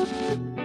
Música